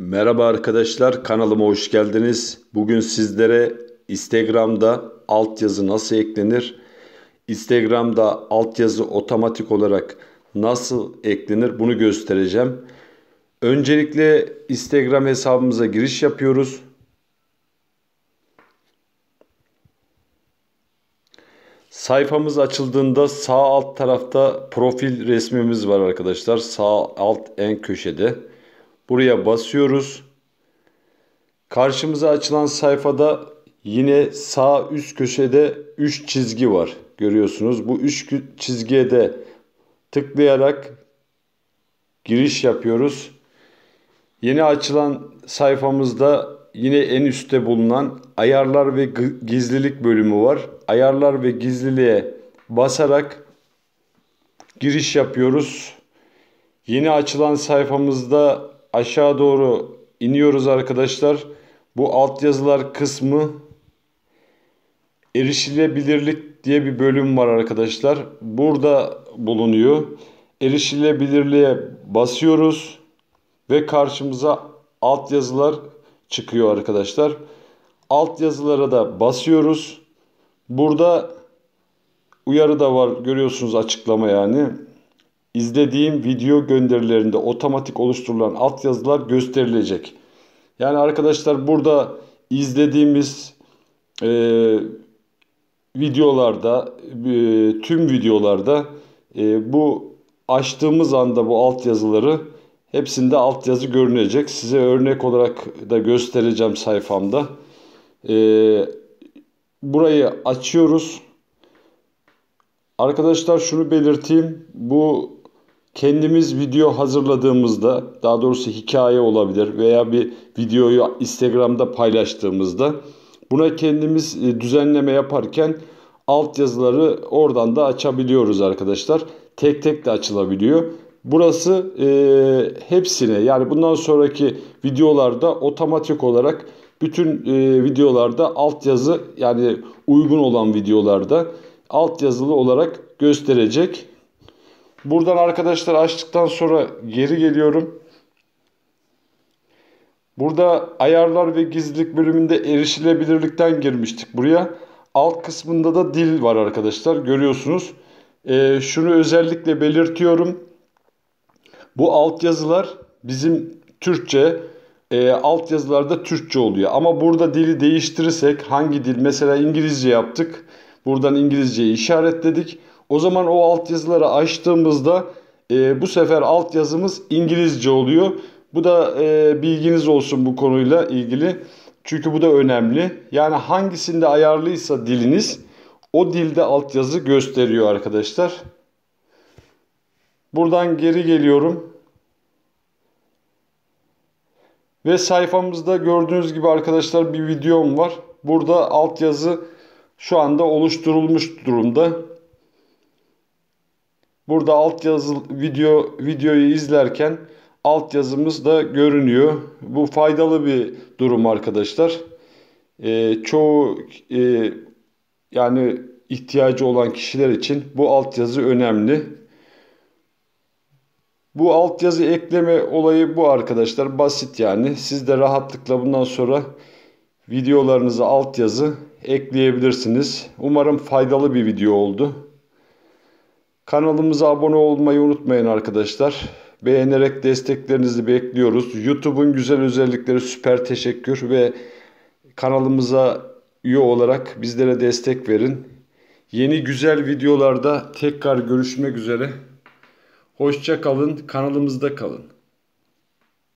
Merhaba arkadaşlar kanalıma hoş geldiniz. Bugün sizlere Instagram'da altyazı nasıl eklenir? Instagram'da altyazı otomatik olarak nasıl eklenir bunu göstereceğim. Öncelikle Instagram hesabımıza giriş yapıyoruz. Sayfamız açıldığında sağ alt tarafta profil resmimiz var arkadaşlar. Sağ alt en köşede. Buraya basıyoruz. Karşımıza açılan sayfada yine sağ üst köşede 3 çizgi var. Görüyorsunuz. Bu 3 çizgiye de tıklayarak giriş yapıyoruz. Yeni açılan sayfamızda yine en üstte bulunan ayarlar ve gizlilik bölümü var. Ayarlar ve gizliliğe basarak giriş yapıyoruz. Yeni açılan sayfamızda aşağı doğru iniyoruz arkadaşlar. Bu altyazılar kısmı erişilebilirlik diye bir bölüm var arkadaşlar. Burada bulunuyor. Erişilebilirliğe basıyoruz ve karşımıza altyazılar çıkıyor arkadaşlar. Altyazılara da basıyoruz. Burada uyarı da var görüyorsunuz açıklama yani izlediğim video gönderilerinde otomatik oluşturulan altyazılar gösterilecek. Yani arkadaşlar burada izlediğimiz e, videolarda, e, tüm videolarda e, bu açtığımız anda bu altyazıları hepsinde altyazı görünecek. Size örnek olarak da göstereceğim sayfamda. E, burayı açıyoruz. Arkadaşlar şunu belirteyim. Bu kendimiz video hazırladığımızda daha doğrusu hikaye olabilir veya bir videoyu Instagram'da paylaştığımızda buna kendimiz e, düzenleme yaparken altyazıları oradan da açabiliyoruz arkadaşlar. Tek tek de açılabiliyor. Burası e, hepsine yani bundan sonraki videolarda otomatik olarak bütün e, videolarda altyazı yani uygun olan videolarda altyazılı olarak gösterecek. Buradan arkadaşlar açtıktan sonra geri geliyorum. Burada ayarlar ve gizlilik bölümünde erişilebilirlikten girmiştik buraya. Alt kısmında da dil var arkadaşlar görüyorsunuz. Ee, şunu özellikle belirtiyorum. Bu altyazılar bizim Türkçe, e, altyazılarda Türkçe oluyor. Ama burada dili değiştirirsek hangi dil? Mesela İngilizce yaptık. Buradan İngilizceyi işaretledik. O zaman o altyazıları açtığımızda e, bu sefer altyazımız İngilizce oluyor. Bu da e, bilginiz olsun bu konuyla ilgili. Çünkü bu da önemli. Yani hangisinde ayarlıysa diliniz o dilde altyazı gösteriyor arkadaşlar. Buradan geri geliyorum. Ve sayfamızda gördüğünüz gibi arkadaşlar bir videom var. Burada altyazı şu anda oluşturulmuş durumda. Burada altyazı video videoyu izlerken altyazımız da görünüyor. Bu faydalı bir durum arkadaşlar. Ee, çoğu e, yani ihtiyacı olan kişiler için bu altyazı önemli. Bu altyazı ekleme olayı bu arkadaşlar. Basit yani. Siz de rahatlıkla bundan sonra videolarınıza altyazı ekleyebilirsiniz. Umarım faydalı bir video oldu. Kanalımıza abone olmayı unutmayın arkadaşlar. Beğenerek desteklerinizi bekliyoruz. YouTube'un güzel özellikleri süper teşekkür ve kanalımıza üye olarak bizlere destek verin. Yeni güzel videolarda tekrar görüşmek üzere. Hoşça kalın, kanalımızda kalın.